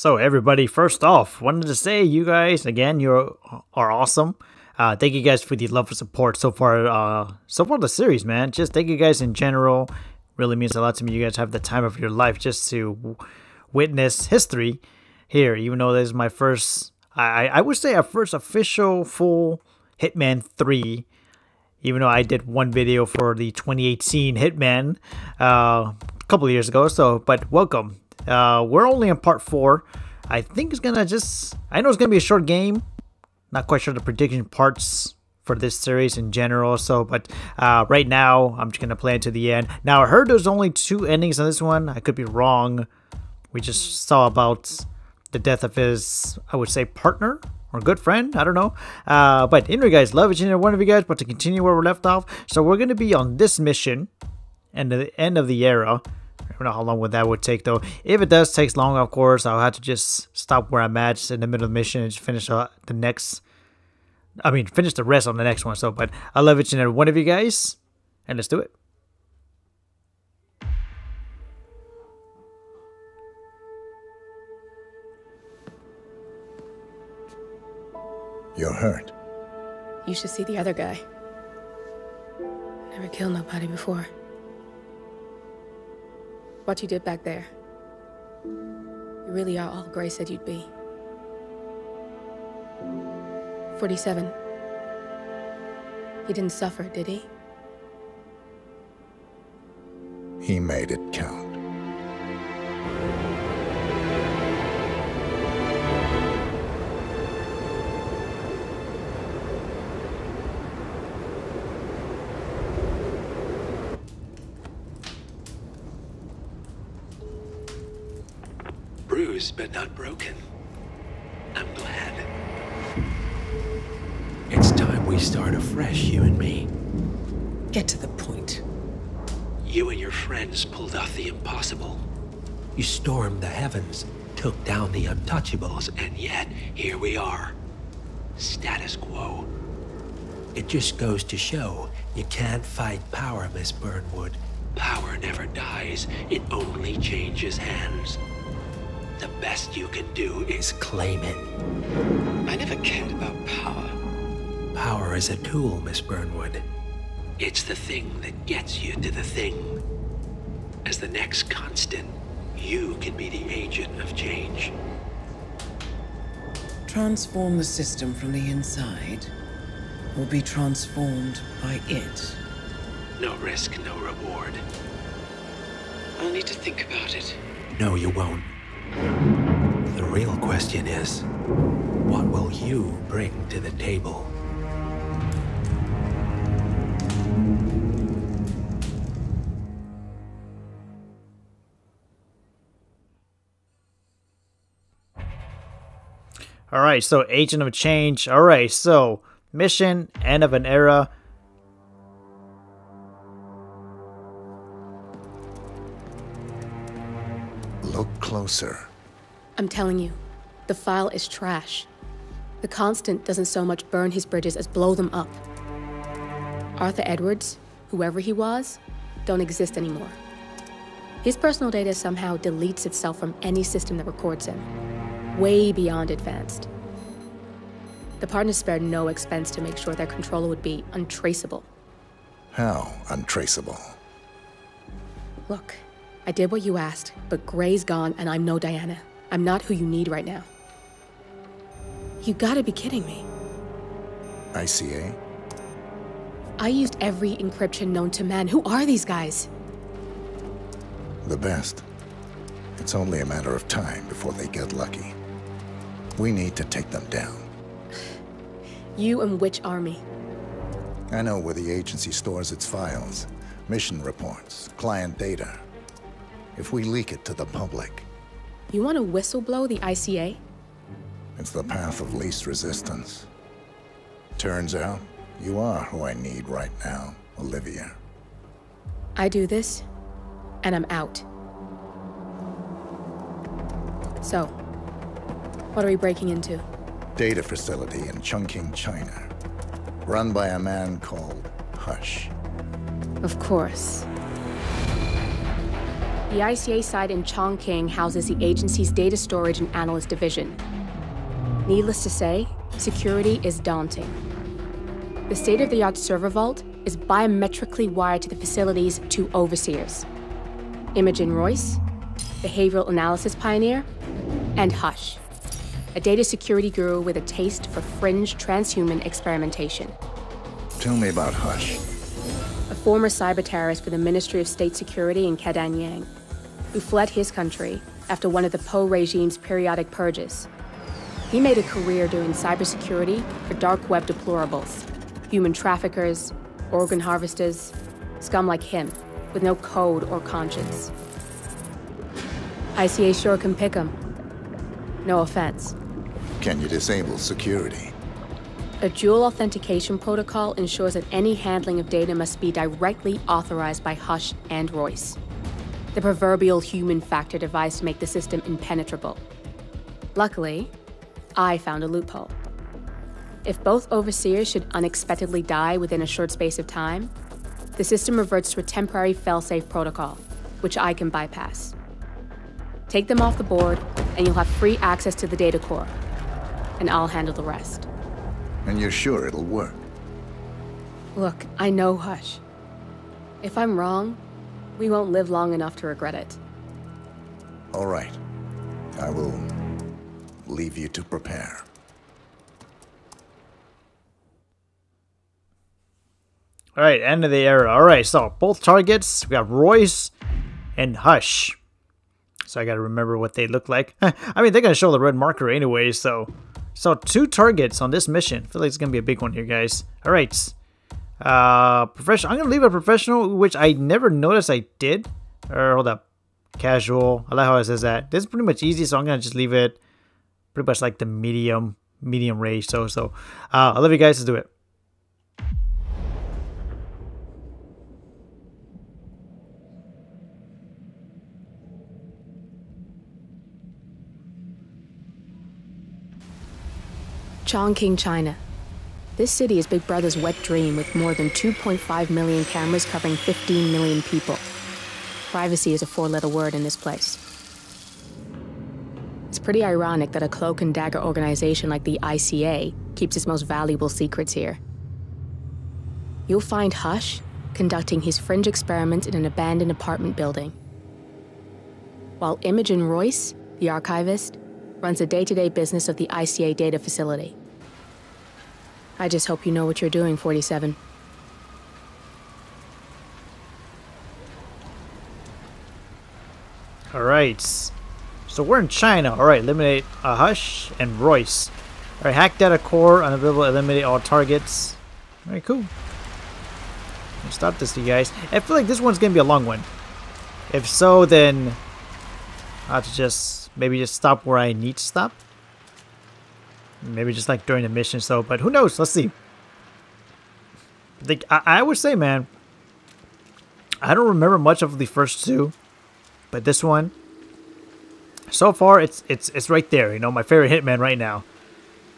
So, everybody, first off, wanted to say you guys again, you are awesome. Uh, thank you guys for the love and support so far. Uh, so far the series, man. Just thank you guys in general. Really means a lot to me. You guys have the time of your life just to witness history here. Even though this is my first, I I would say a first official full Hitman Three. Even though I did one video for the 2018 Hitman uh, a couple years ago. So, but welcome. Uh, we're only in part four. I think it's gonna just. I know it's gonna be a short game. Not quite sure the prediction parts for this series in general. So, but uh, right now I'm just gonna play it to the end. Now I heard there's only two endings on this one. I could be wrong. We just saw about the death of his, I would say, partner or good friend. I don't know. Uh, but anyway, guys, love each and every one of you guys. But to continue where we left off, so we're gonna be on this mission, and the end of the era. I don't know how long would that would take though. If it does takes long, of course, I'll have to just stop where I'm at just in the middle of the mission and just finish uh, the next. I mean, finish the rest on the next one. So, but I love each and every one of you guys, and let's do it. You're hurt. You should see the other guy. Never killed nobody before. What you did back there. You really are all Gray said you'd be. 47. He didn't suffer, did he? He made it count. Pulled off the impossible. You stormed the heavens, took down the untouchables, And yet, here we are. Status quo. it just goes to show you can't fight power, Miss Burnwood. Power never dies, it only changes hands. The best you can do is. Is claim it. I never cared about power. Power is a tool, Miss Burnwood. It's the thing that gets you to the thing. As the next constant, you can be the agent of change. Transform the system from the inside, or be transformed by it. No risk, no reward. I'll need to think about it. No, you won't. The real question is, what will you bring to the table? All right, so Agent of Change. All right, so mission, end of an era. Look closer. I'm telling you, the file is trash. The Constant doesn't so much burn his bridges as blow them up. Arthur Edwards, whoever he was, don't exist anymore. His personal data somehow deletes itself from any system that records him, way beyond advanced. The partners spared no expense to make sure their controller would be untraceable. How untraceable? Look, I did what you asked, but Gray's gone and I'm no Diana. I'm not who you need right now. You gotta be kidding me. ICA? I used every encryption known to man. Who are these guys? The best. It's only a matter of time before they get lucky. We need to take them down. You and which army? I know where the agency stores its files, mission reports, client data. If we leak it to the public, You want to whistleblow the ICA? it's the path of least resistance. Turns out, you are who I need right now, Olivia. I do this, and I'm out. So, what are we breaking into? Data facility in Chongqing, China. Run by a man called Hush. Of course. The ICA site in Chongqing houses the agency's data storage and analyst division. Needless to say, security is daunting. The state of the art server vault is biometrically wired to the facility's two overseers Imogen Royce, behavioral analysis pioneer, and Hush, a data security guru with a taste for fringe transhuman experimentation. Tell me about Hush. A former cyber terrorist for the Ministry of State Security in Kadanyang, who fled his country after one of the Po regime's periodic purges. He made a career doing cybersecurity for dark web deplorables, human traffickers, organ harvesters, scum like him, with no code or conscience. ICA sure can pick 'em. No offense. Can you disable security? A dual authentication protocol ensures that any handling of data must be directly authorized by Hush and Royce. The proverbial human factor device to make the system impenetrable. Luckily, I found a loophole. If both overseers should unexpectedly die within a short space of time, the system reverts to a temporary failsafe protocol, which I can bypass. Take them off the board, and you'll have free access to the data core. And I'll handle the rest. And you're sure it'll work? Look, I know Hush. If I'm wrong, we won't live long enough to regret it. All right. I will leave you to prepare. All right, end of the era. All right, so both targets, we got Royce and Hush. So I got to remember what they look like. I mean, they're going to show the red marker anyway, so... So two targets on this mission. I feel like it's going to be a big one here, guys. All right. Uh, professional. I'm going to leave a professional, which I never noticed I did. Or hold up. Casual. I like how it says that. This is pretty much easy, so I'm going to just leave it pretty much like the medium, medium range. So, so, uh, I love you guys. Let's do it. Chongqing, China. This city is Big Brother's wet dream with more than 2.5 million cameras covering 15 million people. Privacy is a four letter word in this place. It's pretty ironic that a cloak and dagger organization like the ICA keeps its most valuable secrets here. You'll find Hush conducting his fringe experiments in an abandoned apartment building. While Imogen Royce, the archivist, runs the day to day business of the ICA data facility. I just hope you know what you're doing, 47. Alright. So we're in China. Alright, eliminate Ahush and Royce. Alright, hack data core, unavailable, eliminate all targets. Alright, cool. Let's Stop this, you guys. I feel like this one's gonna be a long one. If so, then I have to just maybe just stop where I need to stop. Maybe just like during the mission, so but who knows? Let's see. Like I, I would say, man, I don't remember much of the first two, but this one, so far, it's it's it's right there. You know, my favorite hitman right now.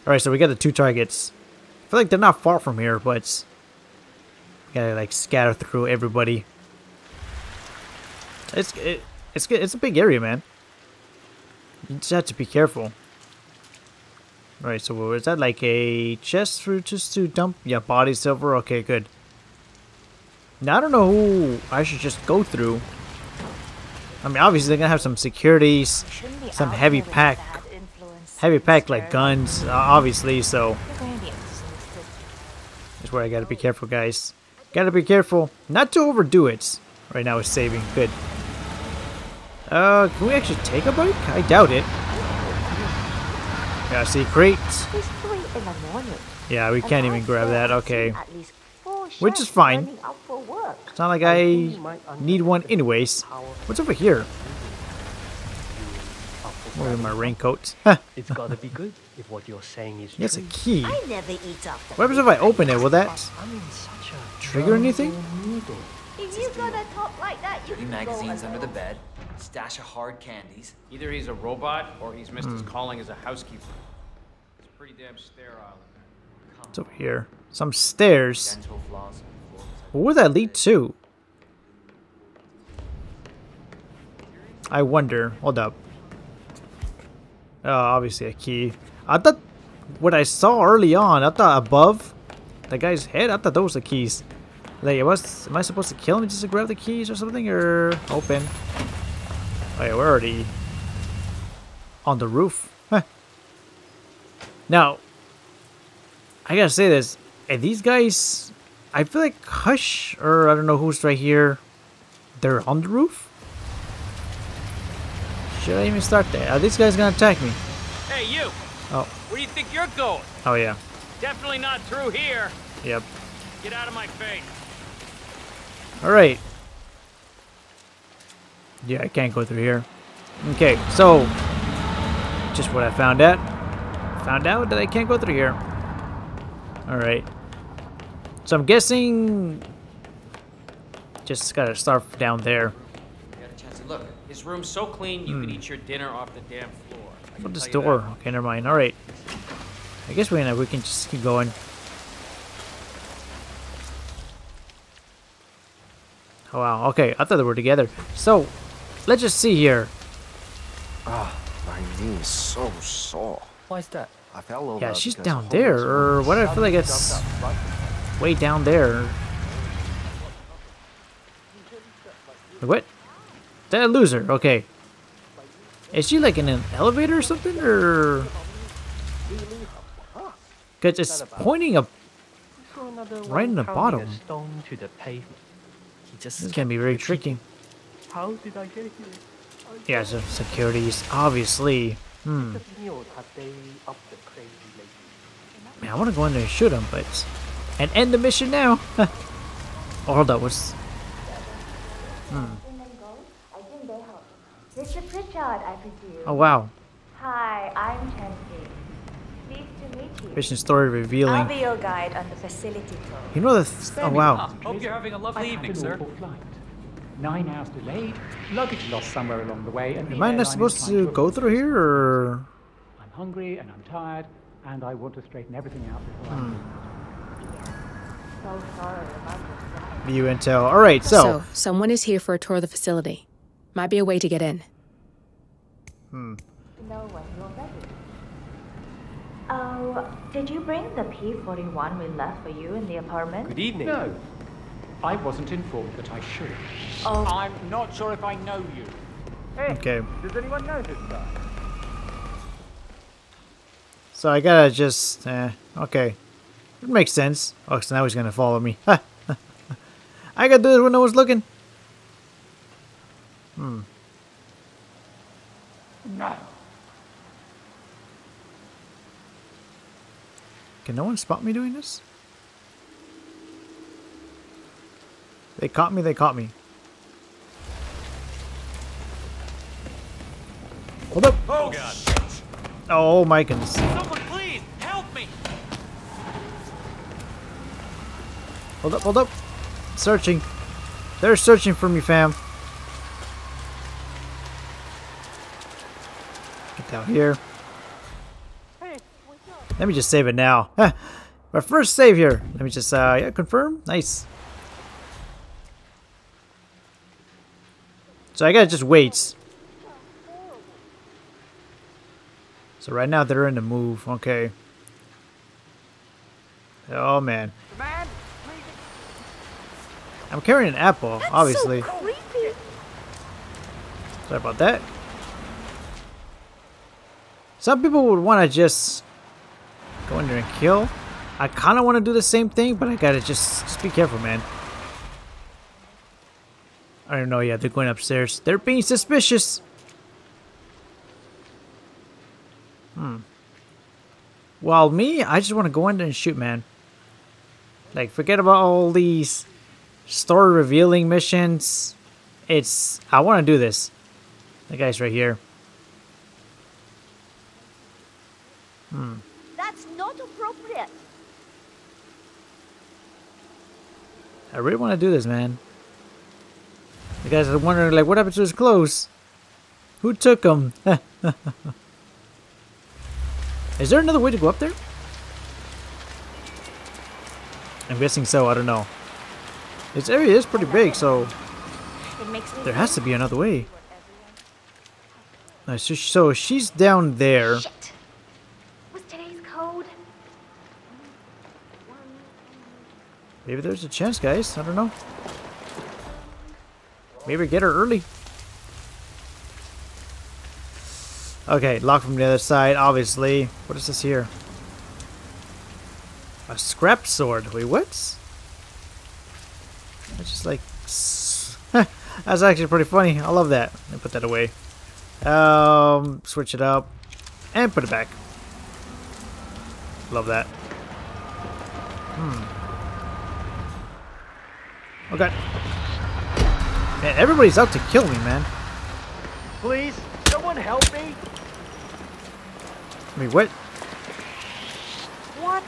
All right, so we got the two targets. I feel like they're not far from here, but gotta like scatter through everybody. It's it, it's it's a big area, man. You just have to be careful. Right, so is that like a chest for just to dump? Yeah, body silver. Okay, good. Now I don't know who I should just go through. I mean, obviously they're gonna have some securities, some heavy pack, heavy pack like guns, uh, obviously. So that's where I gotta be careful, guys. Gotta be careful not to overdo it. Right now, it's saving. Good. Uh, can we actually take a break? I doubt it. Yeah, see, crates. Yeah, we can't even grab that. Okay. Which is fine. It's not like I need one anyways. What's over here? Where's my raincoat? it's gotta be good if what you're saying is That's a key. I never eat up What happens if I open it? Will that I'm in such a trigger anything? noodle. If you gonna talk like that, you can magazines go under the bed, stash of hard candies. Either he's a robot or he's missed Hmm. his calling as a housekeeper. It's pretty damn sterile in there. What's over here? Some stairs. Dental floss. Where would that lead to? I wonder. Hold up. Oh, obviously a key. I thought what I saw early on, I thought above the guy's head, I thought those were the keys. Like, it was, am I supposed to kill him just to grab the keys or something? Or open? Oh we're already on the roof. Huh. Now, I gotta say this. And these guys, I feel like Hush, or I don't know who's right here, they're on the roof? Should I even start there? Are these guys gonna attack me? Hey, you! Oh, Where do you think you're going? oh yeah. Definitely not through here. Yep. Get out of my face. Alright. Yeah, I can't go through here. Okay, so just what I found out. Found out that I can't go through here. Alright. So I'm guessing just gotta start down there. You got a chance to look. His room's so clean you could hmm. eat your dinner off the damn floor. What this door? that. Okay, never mind. Alright. I guess we can we can just keep going. Oh wow, okay, I thought they were together. So let's just see here. Ah, my knee is so sore. Why is that? I fell over. Yeah, she's down there, or what? I feel like it's way down there. What? That loser. Okay. Is she like in an elevator or something, or? Cause it's pointing up. Right in the bottom. A stone to the pavement. He just This is gonna be very tricky. How did I get here? Yeah, so securities, obviously. Hmm. The meal had they up the crazy lady. Man, I want to go in there and shoot him, but and end the mission now. oh, hold up, what's? Hmm. Mr. Pritchard, I presume. Oh wow, Hi, I'm Chancy. Pleased to meet you. mission story I'll revealing. be your guide on the facility tour. You know the? Th oh wow. Hope you're having a lovely I evening, sir. flight. Nine hours delayed, luggage lost somewhere along the way, and the Am I not is supposed to go avoid through here, or? I'm hungry and I'm tired, and I want to straighten everything out before Hmm. So sorry about this. View intel. All right, so. So, someone is here for a tour of the facility. Might be a way to get in. Hmm. Know when you're ready. Oh, did you bring the P41 we left for you in the apartment? Good evening. No, I wasn't informed that I should. Oh. I'm not sure if I know you. Okay. Does anyone know this guy? So I gotta just. Eh, okay. It makes sense. Oh, so now he's gonna follow me. I gotta do this when no one's looking. Hmm. No. Can no one spot me doing this? They caught me, they caught me. Hold up! Oh, God. Oh my goodness. Someone please, help me! Hold up, hold up. Searching. They're searching for me, fam. Get down here. Let me just save it now. Huh. My first save here. Let me just, uh, yeah, confirm. Nice. So I gotta just wait. So right now they're in the move. Okay. Oh man. I'm carrying an apple, obviously. creepy. Sorry about that. Some people would want to just go in there and kill. I kind of want to do the same thing, but I gotta just just be careful, man. I don't know. Yeah, they're going upstairs. They're being suspicious. Hmm. While me, I just want to go in there and shoot, man. Like, forget about all these story revealing missions. It's I want to do this. The guy's right here. Hmm. That's not appropriate. I really want to do this, man. The guys are wondering, like, what happened to his clothes? Who took them? Is there another way to go up there? I'm guessing so. I don't know. This area is pretty big, so It makes me there has to be another way. Uh, so, so she's down there. Was today's code? Maybe there's a chance, guys. I don't know. Maybe get her early. Okay, lock from the other side, obviously. What is this here? A scrap sword. Wait, what? That's just like... That's actually pretty funny. I love that. Me put that away. Um, switch it up. And put it back. Love that. Hmm. Okay. Man, everybody's out to kill me, man. Please, someone help me. Wait, what? What?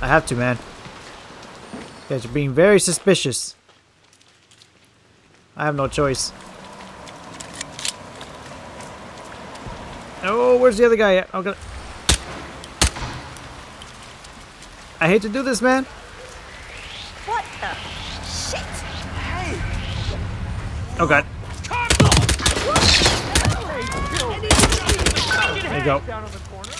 I have to, man. You guys are being very suspicious. I have no choice. Oh, where's the other guy at? I'm gonna... I hate to do this, man. Oh god. There you go. Down in the corner.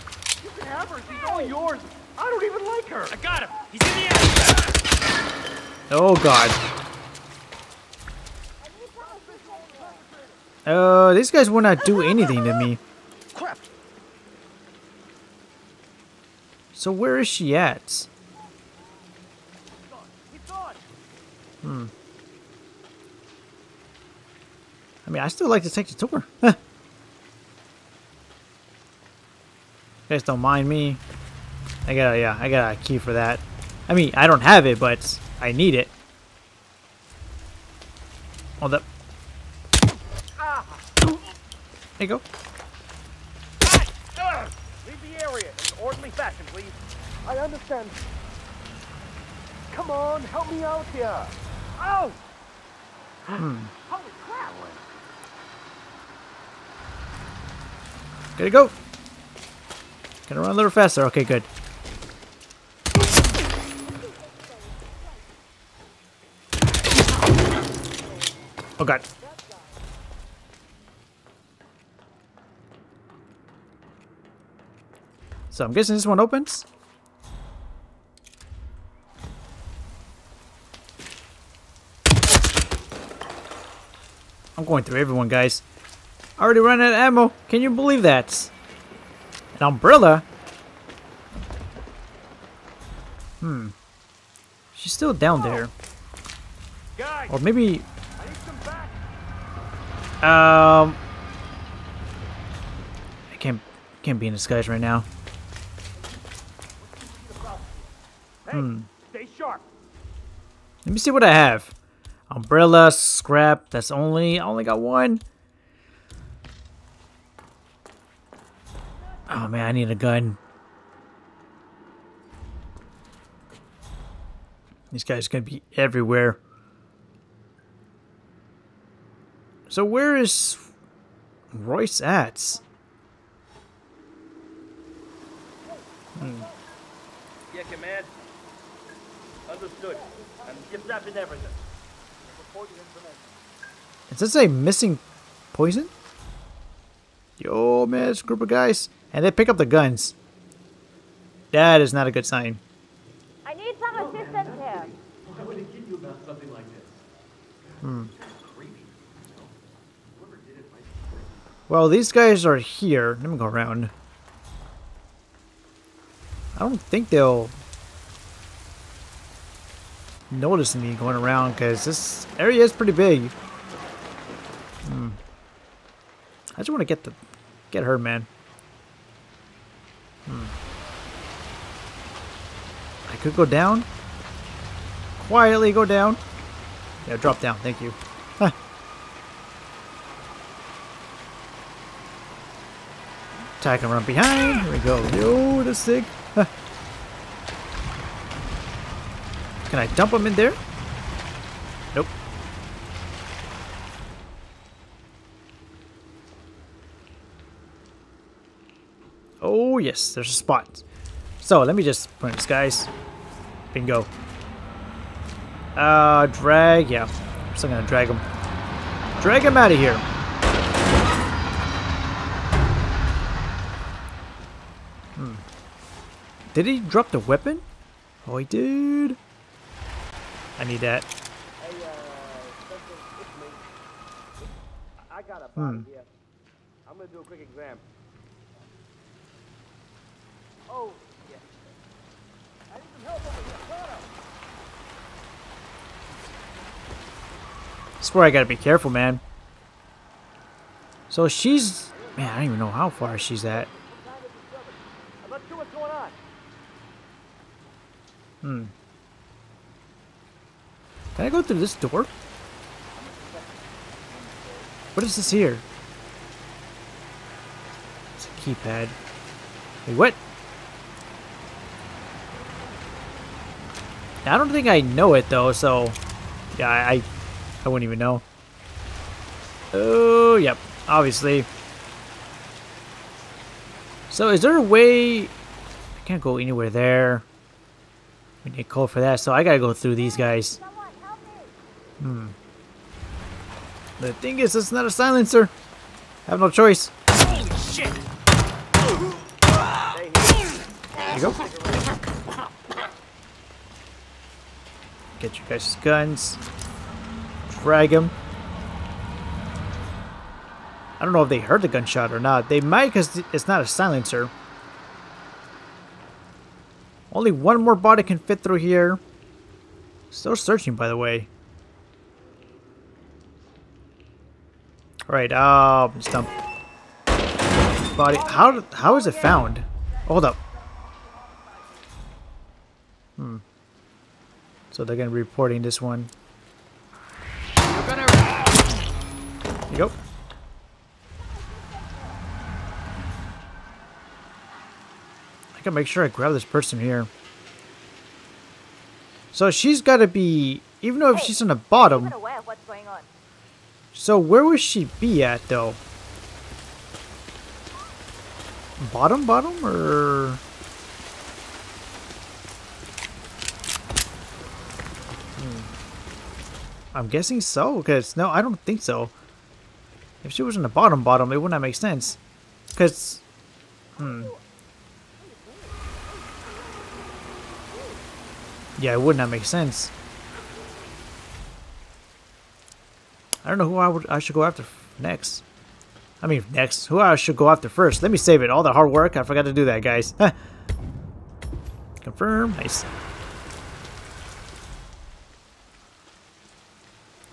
You can have her. She's all yours. I don't even like her. I got him. He's in the alley. Oh god. Uh, these guys will not do anything to me. Crap. So where is she at? Hmm. I mean, I still like to take the tour. you guys don't mind me. I got a, yeah, I got a key for that. I mean, I don't have it, but I need it. Hold up. There you go. Area in orderly fashion, please. I understand. Come on, help me out here. Oh! Hmm. Holy crap! Gotta go. Gotta run a little faster. Okay, good. Oh god. So I'm guessing this one opens. I'm going through everyone, guys. I already ran out of ammo. Can you believe that? An umbrella? Hmm. She's still down there. Or maybe... Um... I can't, can't be in disguise right now. Hmm. Stay sharp. Let me see what I have. Umbrella, scrap. That's only, I only got one. Oh man, I need a gun. These guys gonna be everywhere. So where is Royce at? Hmm. Yeah, command. Understood. I'm in everything. Report your information. Does this say missing poison? Yo, man, group of guys. And they pick up the guns. That is not a good sign. I need some assistance here. Why would it kid you about something like this? Hmm. Creepy. Whoever did it might be crazy. Well, these guys are here. Let me go around. I don't think they'll notice me going around because this area is pretty big. Hmm. I just want to get the get her, man. Hmm. I could go down. Quietly go down. Yeah, drop down. Thank you. Huh. Attack him from behind. Here we go. Yo, the sick. Huh. Can I dump him in there? Oh yes, there's a spot. So let me just point this guys. Bingo. Uh, drag, yeah. I'm still gonna drag him. Drag him out of here. Hmm. Did he drop the weapon? Oh, he did. I need that. Uh, I got a bomb hmm. here. I'm gonna do a quick exam. That's where I gotta be careful, man. So she's... Man, I don't even know how far she's at. Hmm. Can I go through this door? What is this here? It's a keypad. Wait, what? I don't think I know it though, so yeah, I I, I wouldn't even know. Oh, yep, obviously. So is there a way? I can't go anywhere there. We need code for that, so I gotta go through these guys. Hmm. The thing is, it's not a silencer. I have no choice. Holy shit! There you go. Get your guys' guns. Drag them. I don't know if they heard the gunshot or not. They might because it's not a silencer. Only one more body can fit through here. Still searching, by the way. Alright, um, stump. Body. How, how is it found? Hold up. So they're gonna be reporting this one. You go. I gotta make sure I grab this person here. So she's gotta be, even though if she's on the bottom, going on. so where would she be at though? Bottom, bottom, or? I'm guessing so, because no, I don't think so. If she was in the bottom, bottom, it would not make sense. Because, hmm. Yeah, it would not make sense. I don't know who I would I should go after next. I mean next. Who I should go after first. Let me save it. All the hard work. I forgot to do that, guys. Confirm. Nice.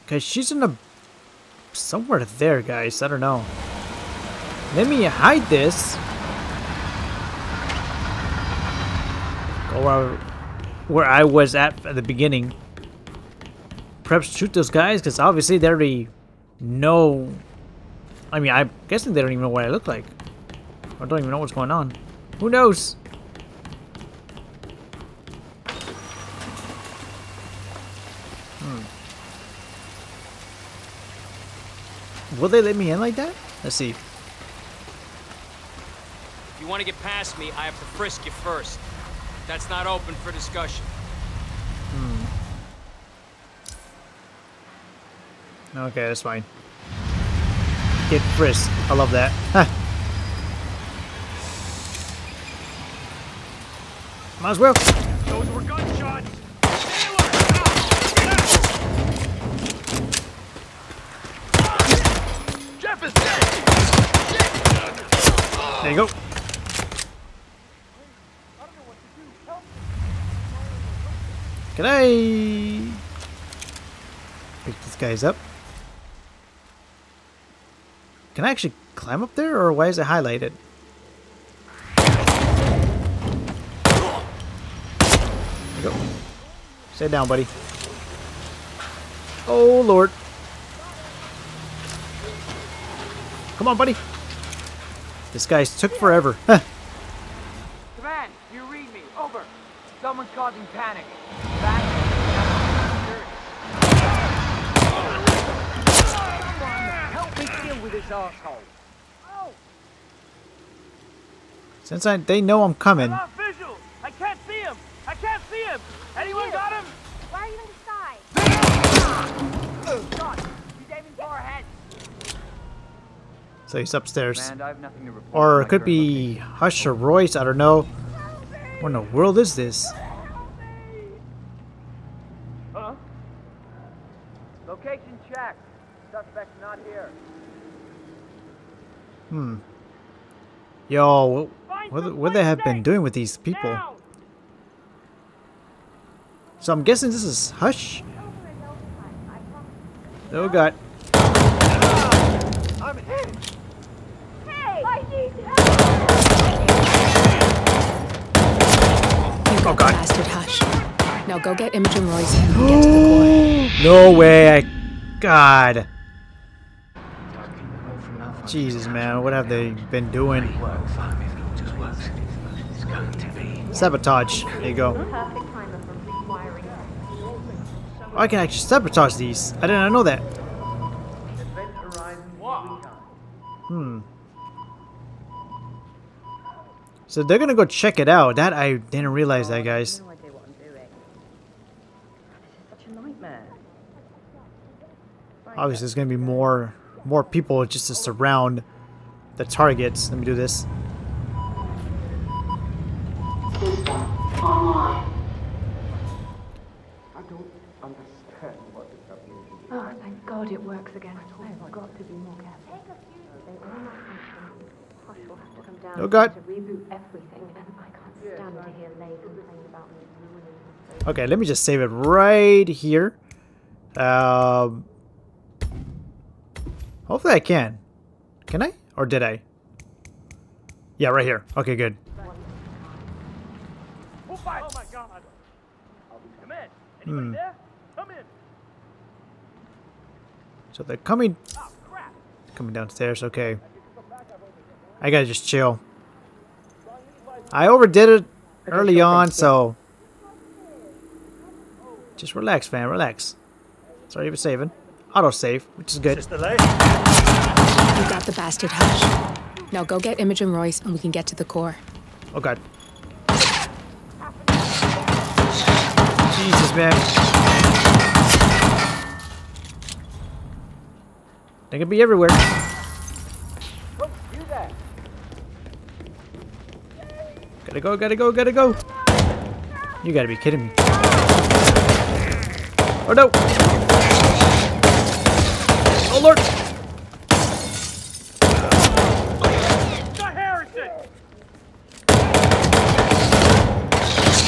Okay, she's in the somewhere there, guys. I don't know. Let me hide this. Go where, where I was at at the beginning. Perhaps shoot those guys, because obviously they already know. I mean, I'm guessing they don't even know what I look like. I don't even know what's going on. Who knows? Will they let me in like that? Let's see. If you want to get past me, I have to frisk you first. That's not open for discussion. Hmm. Okay, that's fine. Get frisk. I love that. Might as well. Those were gunshots! Jeff is dead! There you go. I pick these guys up? Can I actually climb up there, or why is it highlighted? There you go. Stay down, buddy. Oh, Lord. Come on, buddy. This guy's took forever. Command, you read me. Over. Someone's causing panic. Someone help me deal with this asshole. Since I, they know I'm coming. I'm off visual! I can't see him! I can't see him! Anyone got him? Why are you in the sky? God, he's aiming far ahead. So he's upstairs. Command, I have nothing to report. Or it could be Hush or Royce, I don't know. What in the world is this? Huh? Location check. Suspect's not here. Hmm. Yo, what, what, what they have been doing with these people? So I'm guessing this is Hush. Oh god. I'm hit. Hey! I need You got Oh, God. bastard hush. Now go get Imogen Royce and get to the core. No way. I, God. Jesus, man. What have they been doing? Sabotage. There you go. Perfect timer for rewiring. I can actually sabotage these. I did not know that. Hmm. So they're gonna go check it out. That I didn't realize that, guys. No idea what I'm doing. This is such a nightmare. Obviously, there's gonna be more more people just to surround the targets. Let me do this. I don't understand what is happening. Oh, thank God it works again. I've got to be more careful. His face. Okay, let me just save it right here. Um, hopefully I can. Can I? Or did I? Yeah, right here. Okay, good. Oh my, oh my God. Come in. Anybody Hmm. there? Come in. So they're coming coming downstairs, okay. I gotta just chill. I overdid it early on, so just relax, fam, relax. Sorry for saving. Auto save, which is good. You got the bastard hush. Now go get Imogen Royce and we can get to the core. Oh god. Jesus, man. They could be everywhere. Don't do that. Gotta go, gotta go, gotta go. You gotta be kidding me. Oh no! Oh lord!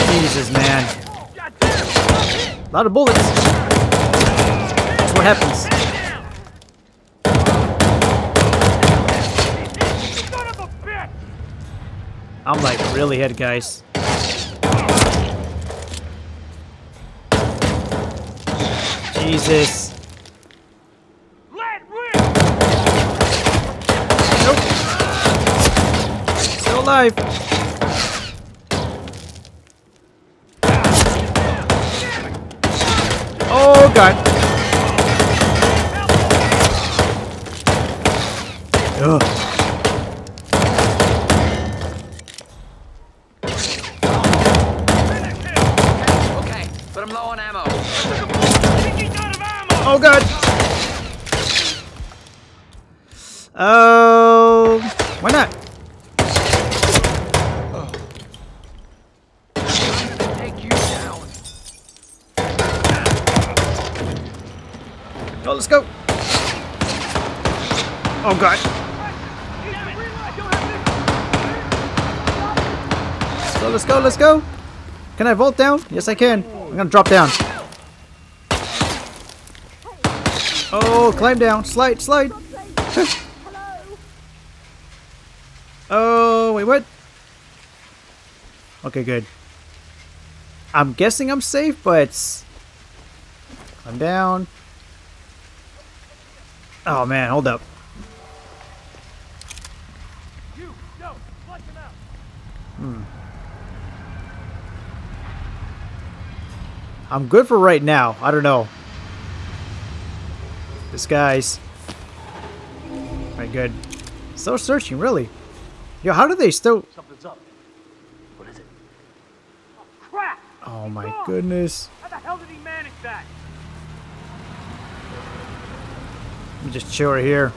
Jesus, man. A lot of bullets. That's what happens. Son of a bitch. I'm like really hit, guys. Jesus. Nope. Still alive. Oh god. But I'm low on ammo. Oh god. Oh, why not? Take. Oh, let's go. Oh god. Let's go, let's go, let's go. Can I vault down? Yes, I can. I'm gonna drop down. Oh, climb down. Slide, slide. oh, wait, what? Okay, good. I'm guessing I'm safe, but... Climb down. Oh, man, hold up. You, no, flush him out. Hmm. I'm good for right now. I don't know. Disguise. Alright, good. Still searching, really. Yo, how do they still... Something's up. What is it? Oh, Crap! Oh my goodness. How the hell did he manage that? Let me just chill right here.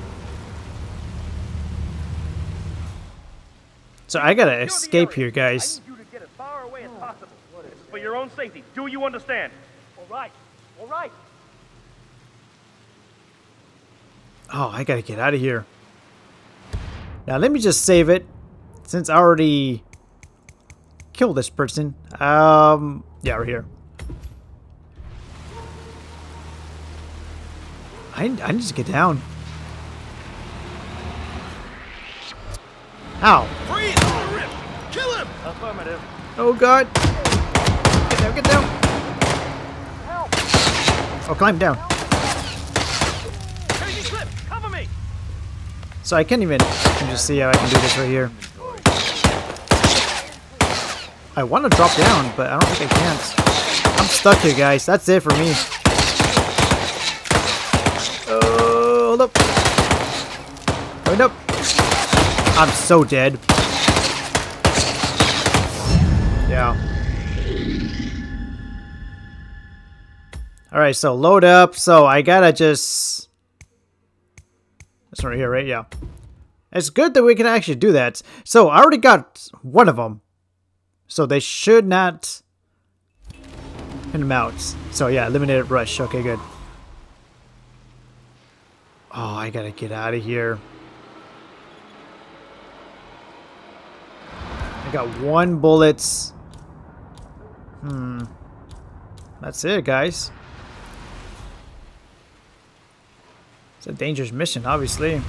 So I gotta escape here, guys. You to get as far for your own safety. Do you understand? All right. All right. Oh, I gotta get out of here. Now let me just save it, since I already killed this person. Um, yeah, we're here. I, I need to get down. Ow. Freeze on the rip! Kill him! Affirmative. Oh god. Get down, get down. Oh, climb down. Crazy slip! Cover me! So I can't even, just see how I can do this right here. I want to drop down, but I don't think I can. I'm stuck here, guys. That's it for me. Oh, hold up. Hold up. I'm so dead. Yeah. Alright, so load up. So I gotta just... One right here, right? Yeah. It's good that we can actually do that. So I already got one of them. So they should not pin them out. So yeah, eliminated Hush. Okay, good. Oh, I gotta get out of here. I got one bullets. Hmm. That's it, guys. It's a dangerous mission, obviously.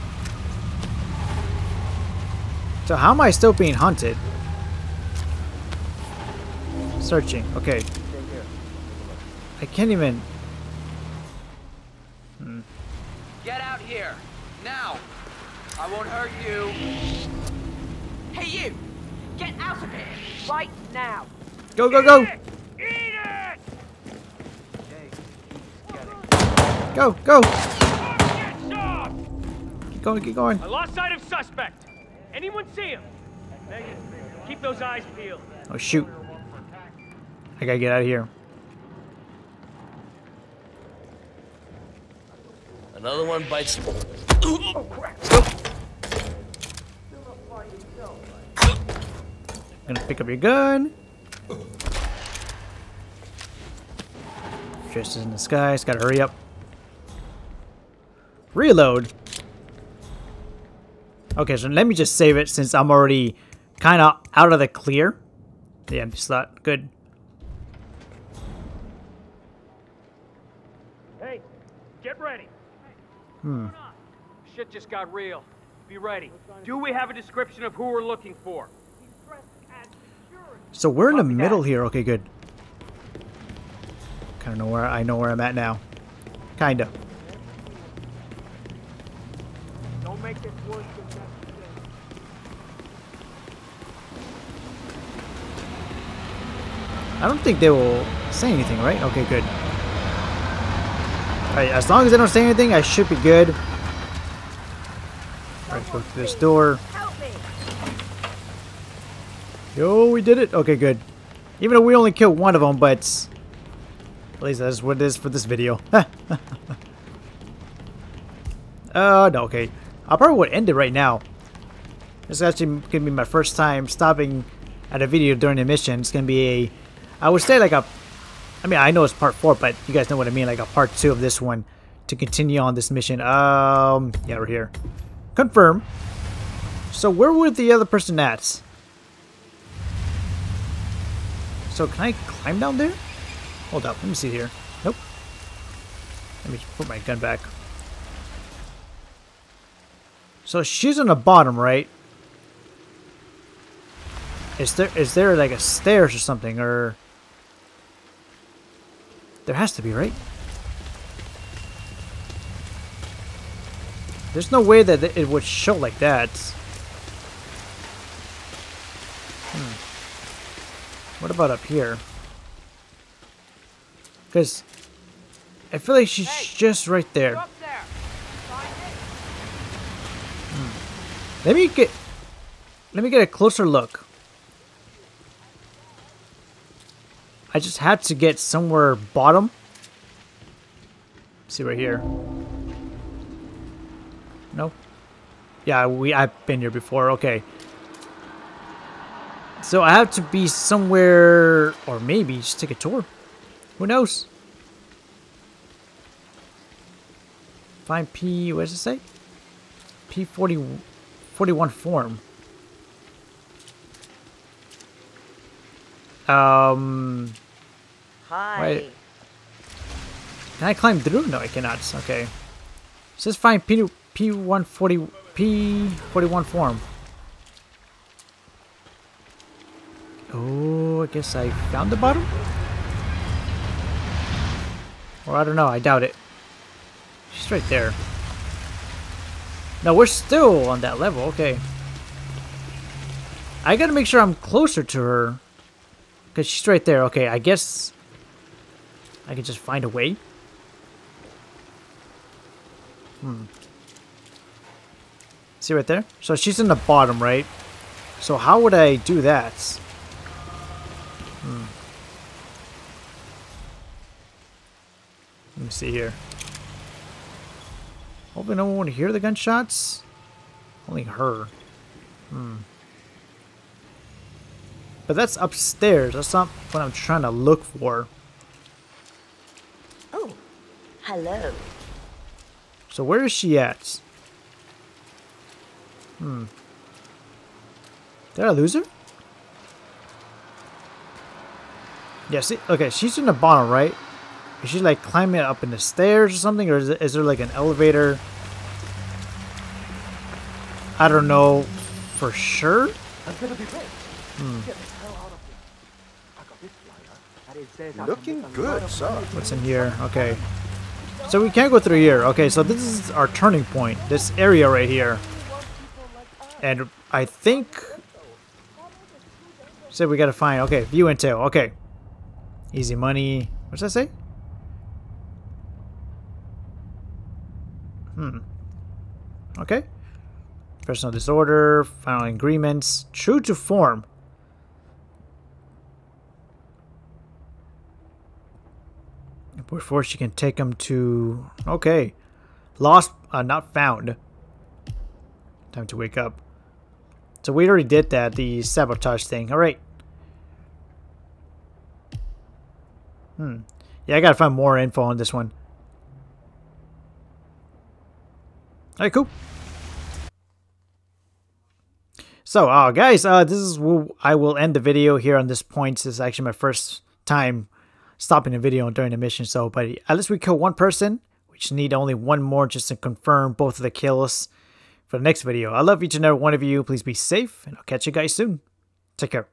So how am I still being hunted? Searching. Okay. I can't even... Hmm. Get out here. Now. I won't hurt you. Hey, you! Get out of here! Right now! Go, go, go! Go, go! Keep going, keep going. I lost sight of suspect. Anyone see him? Megan, keep those eyes peeled. Oh, shoot. I gotta get out of here. Another one bites. Oh, crap. Gonna pick up your gun. Just in the sky. Just gotta hurry up. Reload. Okay, so let me just save it since I'm already kind of out of the clear. The empty slot. Good. Hey, get ready. Hmm. Shit just got real. Be ready. Do we have a description of who we're looking for? So we're in the middle here. Okay, good. Kind of know where I know where I'm at now. Kinda. Don't make this worse than necessary. I don't think they will say anything, right? Okay, good. Alright, as long as they don't say anything, I should be good. Alright, go through this door. Yo, we did it! Okay, good. Even though we only killed one of them, but... At least that's what it is for this video. uh, no, okay. I probably would end it right now. This is actually going to be my first time stopping at a video during a mission. It's going to be a... I would say like a... I mean, I know it's part 4, but you guys know what I mean. Like a part 2 of this one to continue on this mission. Um, yeah, we're here. Confirm. So where would the other person at? So can I climb down there? Hold up, let me see here. Nope. Let me put my gun back. So she's on the bottom, right? Is there is there like a stairs or something or there has to be, right? There's no way that it would show like that. Hmm. What about up here? Because I feel like she's just right there. Hmm. Let me get let me get a closer look. I just had to get somewhere bottom. see right here. No? Yeah, we I've been here before. Okay. So I have to be somewhere, or maybe just take a tour. Who knows? Find P, what does it say? P40, 41 form. Um. Hi. Wait. Can I climb through? No, I cannot. Okay. It says find P P140 P41 form. Oh, I guess I found the bottom? Or I don't know, I doubt it. She's right there. No, we're still on that level, okay. I gotta make sure I'm closer to her. Because she's right there. Okay, I guess I can just find a way. Hmm. See right there? So she's in the bottom, right? So how would I do that? Let me see here. Hopefully no one would hear the gunshots. Only her. Hmm. But that's upstairs. That's not what I'm trying to look for. Oh, hello. So where is she at? Hmm. Did I lose her? Yeah, see, okay, she's in the bottom, right? Is she like climbing up in the stairs or something? Or is, it, is there like an elevator? I don't know for sure. Hmm. Looking good, sir. What's in here? Okay. So we can't go through here. Okay, so this is our turning point. This area right here. And I think... Said we gotta find... Okay, view intel. Okay. Easy money. What's that say? Hmm. Okay. Personal disorder. Final agreements. True to form. Before she can take him to... Okay. Lost, uh, not found. Time to wake up. So we already did that, the sabotage thing. Alright. Hmm. Yeah, I gotta find more info on this one. Alright, cool. So, uh, guys, uh, this is I will end the video here on this point. This is actually my first time stopping the video during the mission. So, but at least we killed one person. We just need only one more just to confirm both of the kills for the next video. I love each and every one of you. Please be safe, and I'll catch you guys soon. Take care.